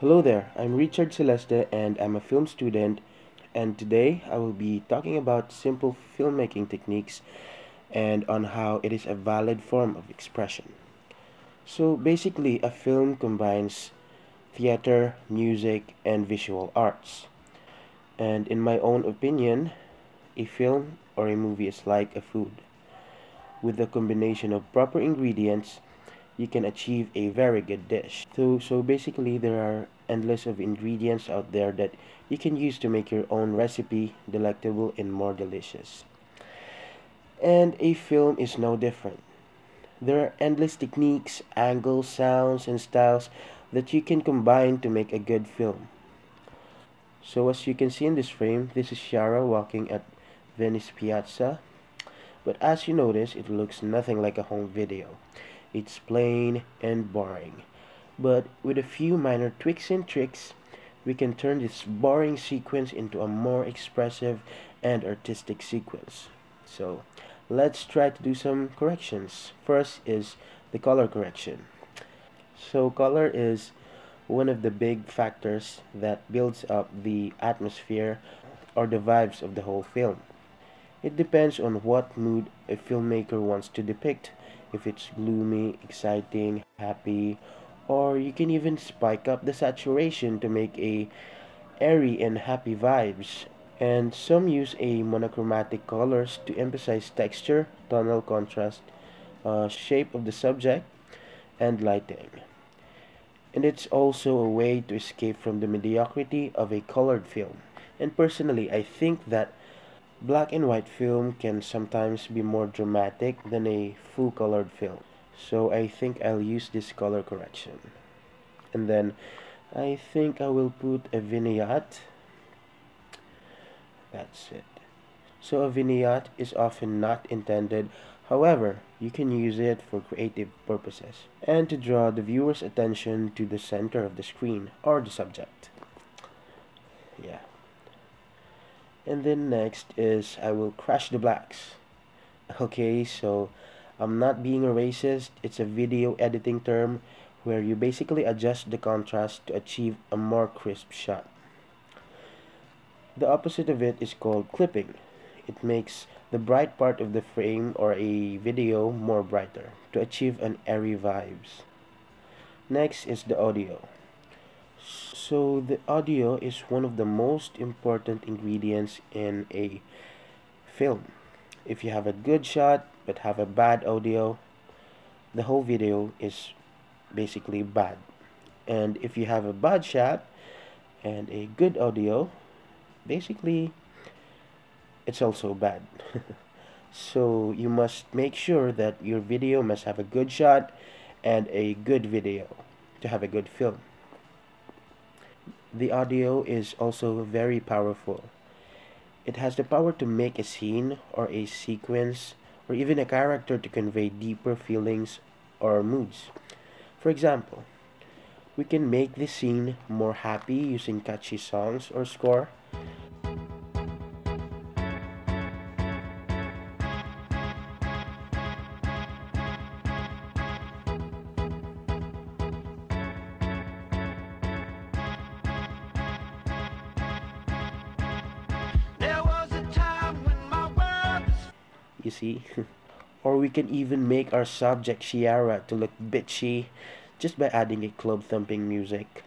Hello there, I'm Richard Celeste and I'm a film student and today I will be talking about simple filmmaking techniques and on how it is a valid form of expression. So basically a film combines theater, music, and visual arts. And in my own opinion, a film or a movie is like a food. With the combination of proper ingredients, you can achieve a very good dish. So, so basically there are endless of ingredients out there that you can use to make your own recipe delectable and more delicious. And a film is no different. There are endless techniques, angles, sounds, and styles that you can combine to make a good film. So as you can see in this frame, this is Chiara walking at Venice Piazza. But as you notice, it looks nothing like a home video. It's plain and boring. But with a few minor tweaks and tricks, we can turn this boring sequence into a more expressive and artistic sequence. So let's try to do some corrections. First is the color correction. So color is one of the big factors that builds up the atmosphere or the vibes of the whole film. It depends on what mood a filmmaker wants to depict if it's gloomy, exciting, happy, or you can even spike up the saturation to make a airy and happy vibes. And some use a monochromatic colors to emphasize texture, tonal contrast, uh, shape of the subject, and lighting. And it's also a way to escape from the mediocrity of a colored film. And personally, I think that Black and white film can sometimes be more dramatic than a full colored film. So I think I'll use this color correction. And then I think I will put a vignette. That's it. So a vignette is often not intended However, you can use it for creative purposes and to draw the viewer's attention to the center of the screen or the subject. Yeah. And then next is I will crash the blacks. Okay, so I'm not being a racist. It's a video editing term where you basically adjust the contrast to achieve a more crisp shot. The opposite of it is called clipping. It makes the bright part of the frame or a video more brighter to achieve an airy vibes. Next is the audio. So the audio is one of the most important ingredients in a film. If you have a good shot but have a bad audio, the whole video is basically bad. And if you have a bad shot and a good audio, basically it's also bad. so you must make sure that your video must have a good shot and a good video to have a good film. The audio is also very powerful. It has the power to make a scene or a sequence or even a character to convey deeper feelings or moods. For example, we can make the scene more happy using catchy songs or score you see. Or we can even make our subject Chiara to look bitchy just by adding a club thumping music.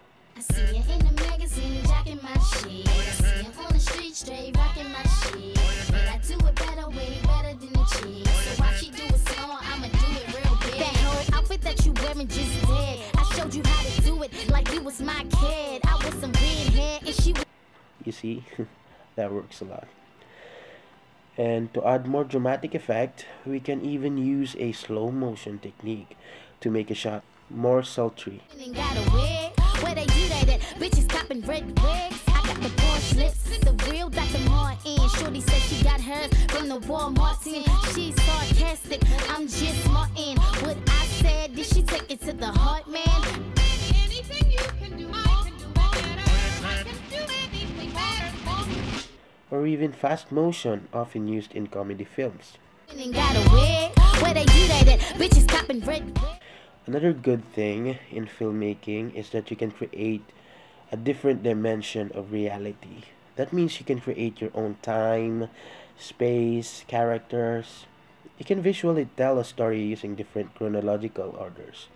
You see that works a lot and to add more dramatic effect, we can even use a slow motion technique to make a shot more sultry. She's sarcastic. I'm just smarting. What I said, did she take it to the heart, man? Even fast motion, often used in comedy films. Another good thing in filmmaking is that you can create a different dimension of reality. That means you can create your own time, space, characters. You can visually tell a story using different chronological orders.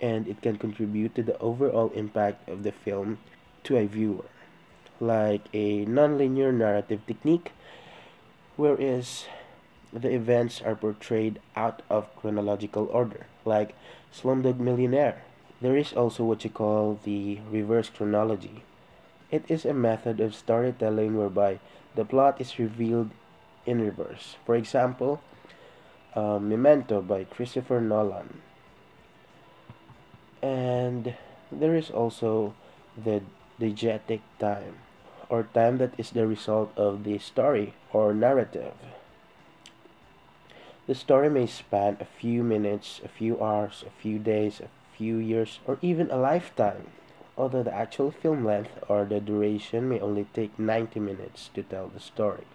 And it can contribute to the overall impact of the film to a viewer, like a nonlinear narrative technique, whereas the events are portrayed out of chronological order, like Slumdog Millionaire. There is also what you call the reverse chronology. It is a method of storytelling whereby the plot is revealed in reverse. For example, uh, Memento by Christopher Nolan. And there is also the diegetic time, or time that is the result of the story or narrative. The story may span a few minutes, a few hours, a few days, a few years, or even a lifetime, although the actual film length or the duration may only take 90 minutes to tell the story.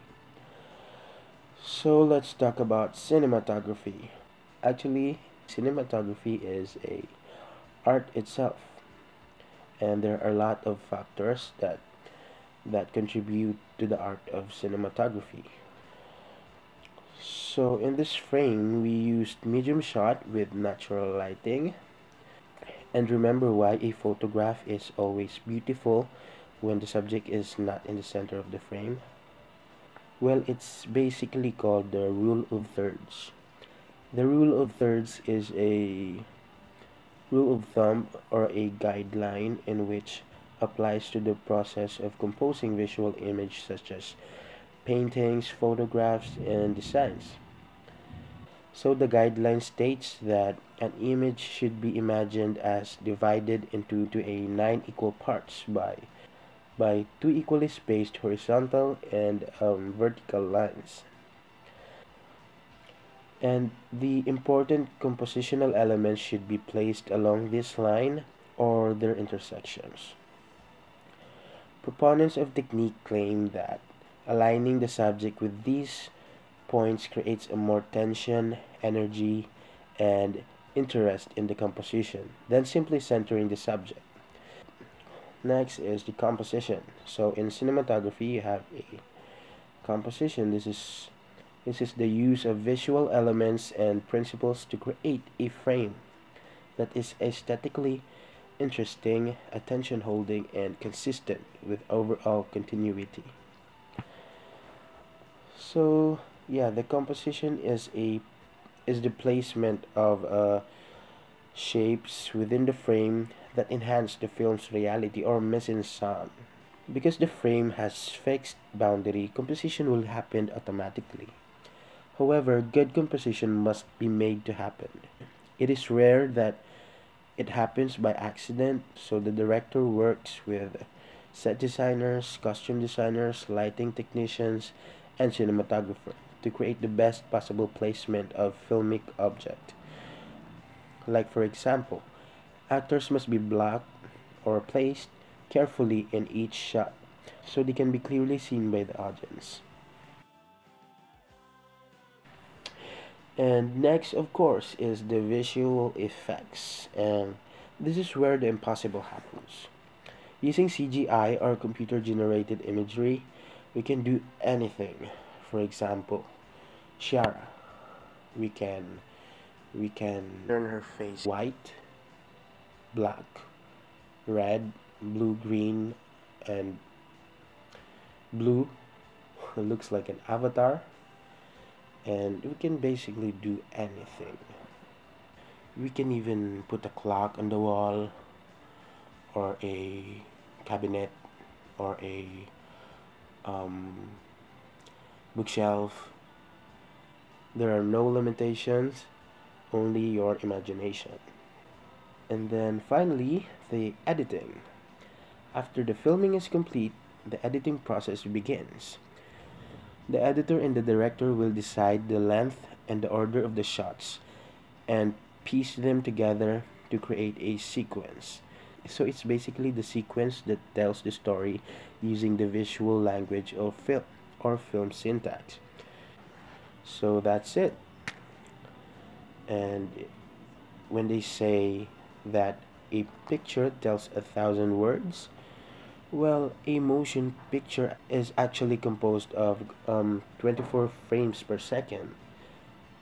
So let's talk about cinematography. Actually, cinematography is a art itself. And there are a lot of factors that that contribute to the art of cinematography. So in this frame, we used medium shot with natural lighting. And remember why a photograph is always beautiful when the subject is not in the center of the frame? Well, it's basically called the rule of thirds. The rule of thirds is a rule of thumb or a guideline in which applies to the process of composing visual image such as paintings, photographs, and designs. So the guideline states that an image should be imagined as divided into to a nine equal parts by by two equally spaced horizontal and um, vertical lines. And the important compositional elements should be placed along this line or their intersections. Proponents of technique claim that aligning the subject with these points creates a more tension, energy, and interest in the composition than simply centering the subject. Next is the composition. So in cinematography, you have a composition. This is this is the use of visual elements and principles to create a frame that is aesthetically interesting, attention holding, and consistent with overall continuity. So yeah, the composition is a is the placement of uh, shapes within the frame that enhance the film's reality or mise-en-scène. Because the frame has fixed boundary, composition will happen automatically. However, good composition must be made to happen. It is rare that it happens by accident, so the director works with set designers, costume designers, lighting technicians, and cinematographer to create the best possible placement of filmic object. Like for example, actors must be blocked or placed carefully in each shot so they can be clearly seen by the audience. And next, of course, is the visual effects. And this is where the impossible happens. Using CGI or computer generated imagery, we can do anything. For example, Chiara. We can we can turn her face white, black, red, blue, green, and blue. It looks like an avatar. And we can basically do anything. We can even put a clock on the wall or a cabinet or a um, bookshelf. There are no limitations, only your imagination. And then finally, the editing. After the filming is complete, the editing process begins. The editor and the director will decide the length and the order of the shots and piece them together to create a sequence. So it's basically the sequence that tells the story using the visual language of film or film syntax. So that's it. And when they say that a picture tells a thousand words? Well, a motion picture is actually composed of um, 24 frames per second.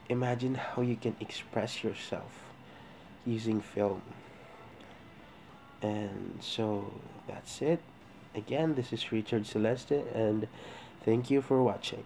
Imagine how you can express yourself using film. And so that's it. Again, this is Richard Celeste, and thank you for watching.